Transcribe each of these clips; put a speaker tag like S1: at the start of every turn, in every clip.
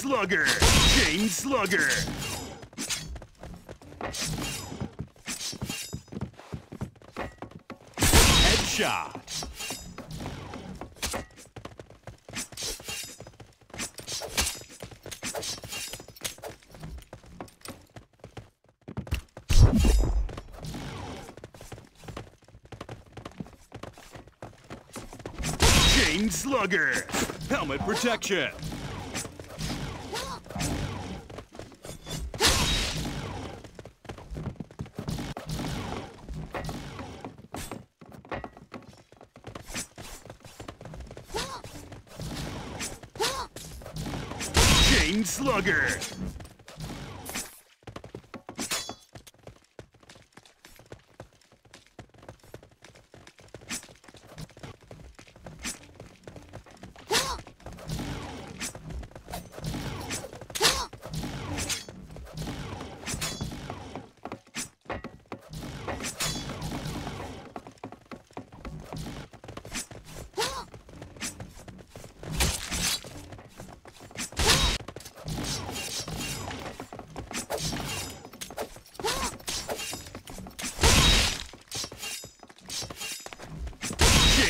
S1: Slugger! Chain Slugger! Headshot! Chain Slugger! Helmet protection! Chain Slugger.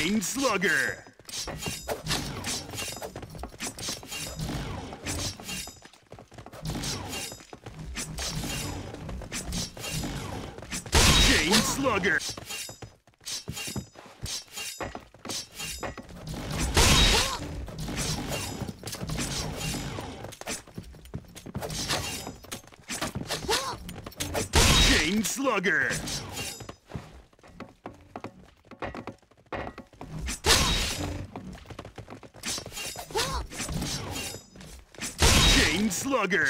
S1: Chain Slugger! Chain Slugger! Slugger! Chain Slugger!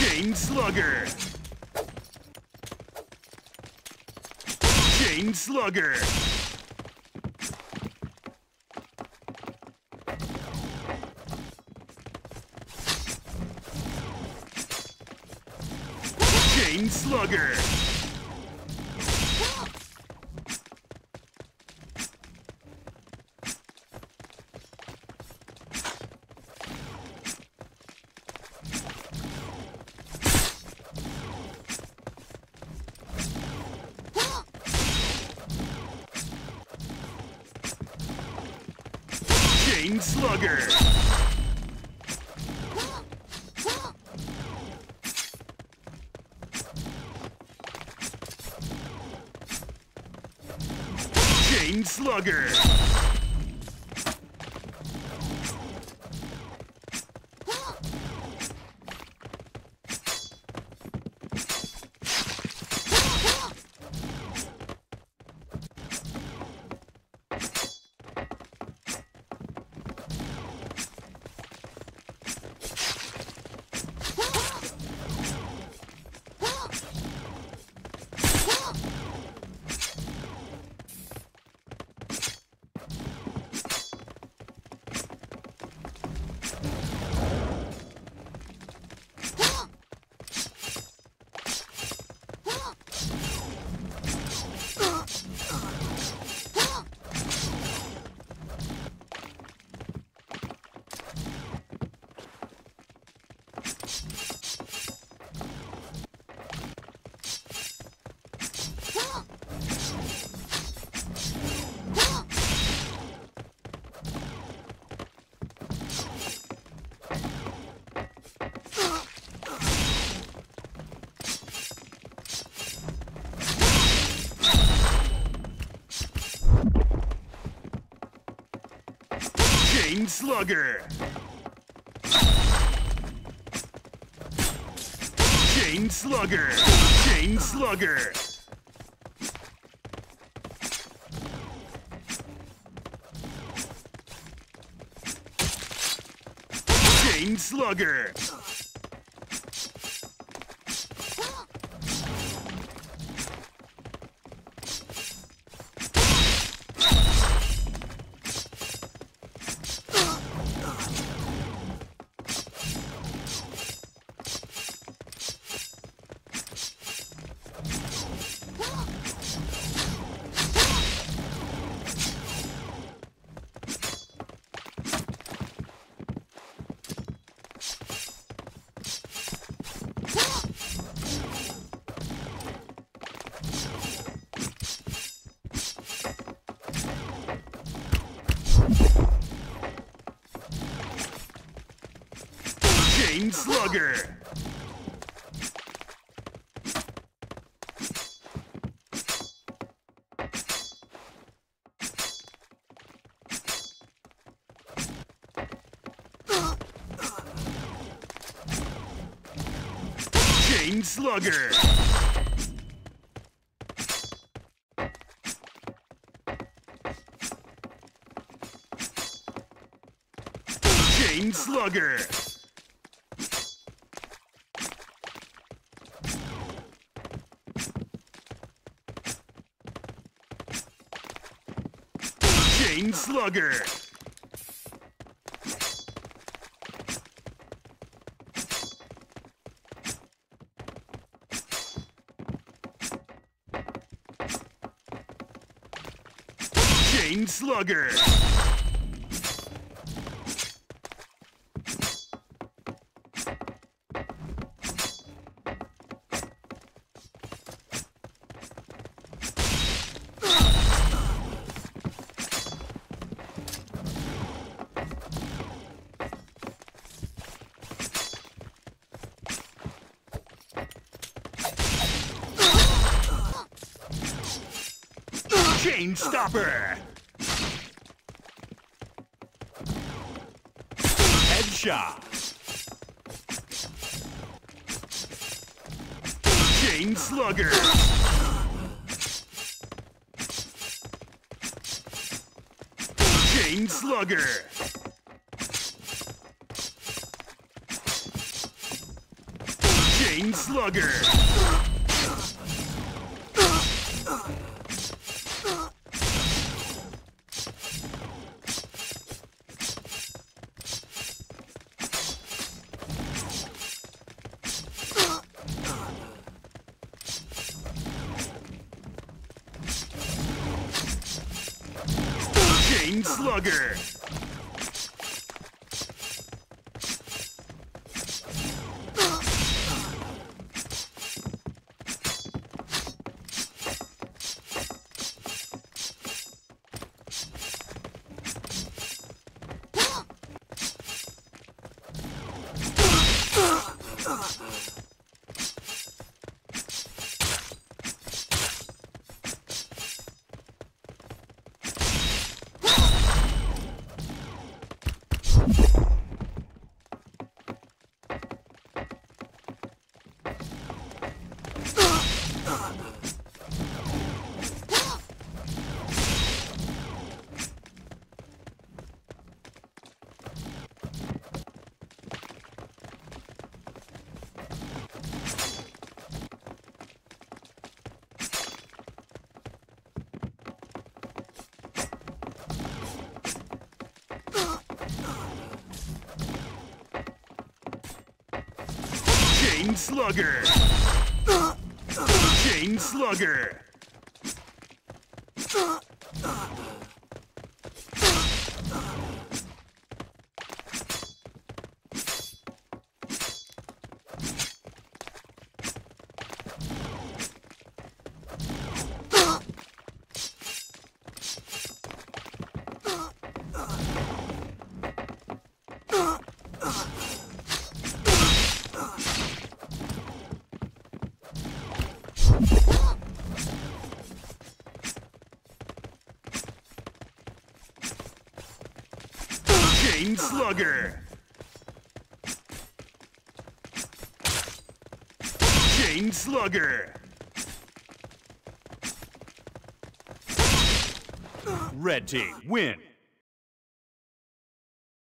S1: Chain Slugger! Chain Slugger! Slugger! Chain Slugger! Chain Slugger! Slugger! Chain Slugger! Chain Slugger! Chain Slugger! Chain Slugger. Chain Slugger. Chain Slugger. Chain Slugger. Chain Slugger. Chain Stopper. Headshot. Chain Slugger. Chain Slugger. Chain Slugger. Slugger. Chain Slugger. Chain Slugger. Chain Slugger. Chain Slugger.
S2: Red team win.